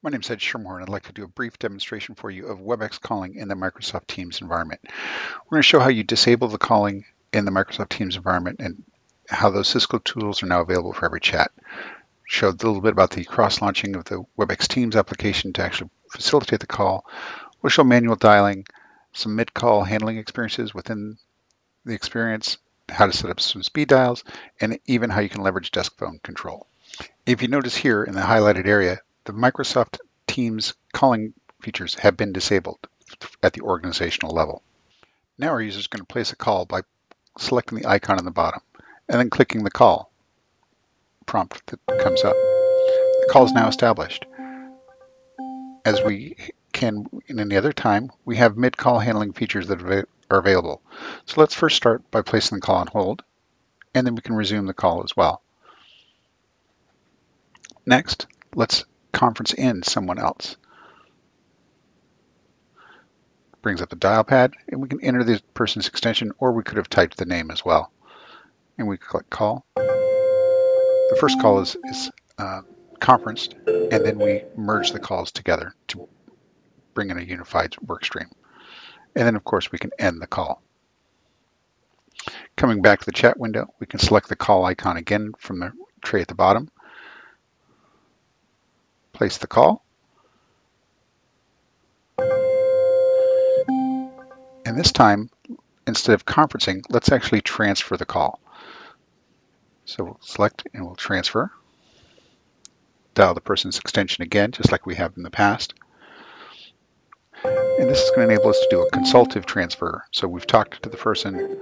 My name is Ed Schermerhorn. I'd like to do a brief demonstration for you of WebEx calling in the Microsoft Teams environment. We're going to show how you disable the calling in the Microsoft Teams environment and how those Cisco tools are now available for every chat. Show a little bit about the cross-launching of the WebEx Teams application to actually facilitate the call. We'll show manual dialing, some mid-call handling experiences within the experience, how to set up some speed dials, and even how you can leverage desk phone control. If you notice here in the highlighted area, the Microsoft Teams calling features have been disabled at the organizational level. Now our user is going to place a call by selecting the icon on the bottom and then clicking the call prompt that comes up. The call is now established. As we can in any other time, we have mid-call handling features that are available. So let's first start by placing the call on hold, and then we can resume the call as well. Next, let's conference in someone else. Brings up the dial pad, and we can enter the person's extension, or we could have typed the name as well. And we click call. The first call is, is uh, conferenced, and then we merge the calls together to bring in a unified work stream. And then, of course, we can end the call. Coming back to the chat window, we can select the call icon again from the tray at the bottom place the call. And this time, instead of conferencing, let's actually transfer the call. So we'll select and we'll transfer. Dial the person's extension again, just like we have in the past. And this is going to enable us to do a consultative transfer. So we've talked to the person,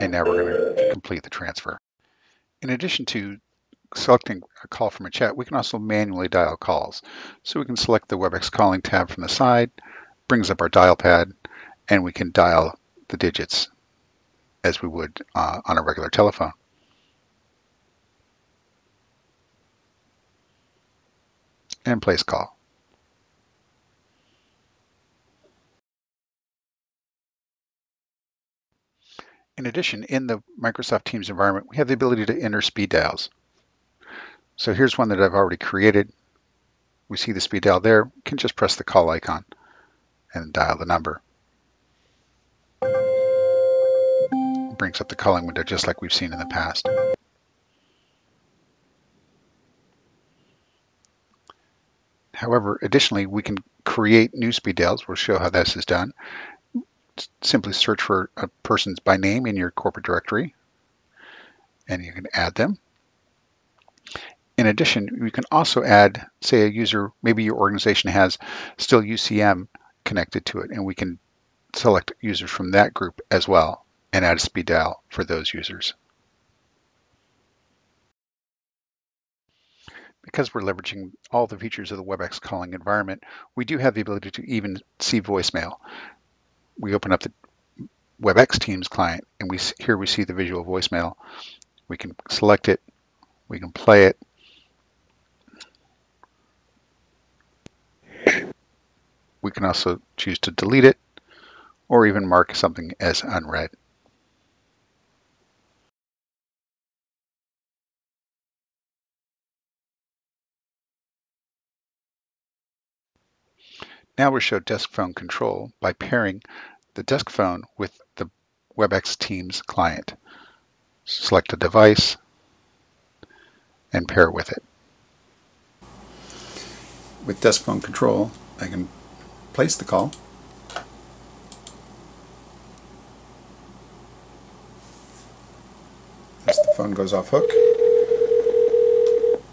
and now we're going to complete the transfer. In addition to selecting a call from a chat, we can also manually dial calls. So we can select the WebEx calling tab from the side, brings up our dial pad, and we can dial the digits as we would uh, on a regular telephone. And place call. In addition, in the Microsoft Teams environment, we have the ability to enter speed dials. So here's one that I've already created. We see the speed dial there. Can just press the call icon and dial the number. It brings up the calling window just like we've seen in the past. However, additionally, we can create new speed dials. We'll show how this is done. Simply search for a person's by name in your corporate directory, and you can add them. In addition, you can also add, say, a user, maybe your organization has still UCM connected to it, and we can select users from that group as well and add a speed dial for those users. Because we're leveraging all the features of the WebEx calling environment, we do have the ability to even see voicemail. We open up the WebEx Teams client, and we here we see the visual voicemail. We can select it, we can play it, We can also choose to delete it or even mark something as unread. Now we show desk phone control by pairing the desk phone with the WebEx Teams client. Select a device and pair with it. With desk phone control, I can place the call. As the phone goes off hook,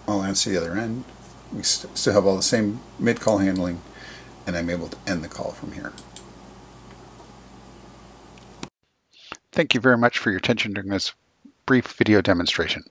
I'll answer the other end. We st still have all the same mid-call handling, and I'm able to end the call from here. Thank you very much for your attention during this brief video demonstration.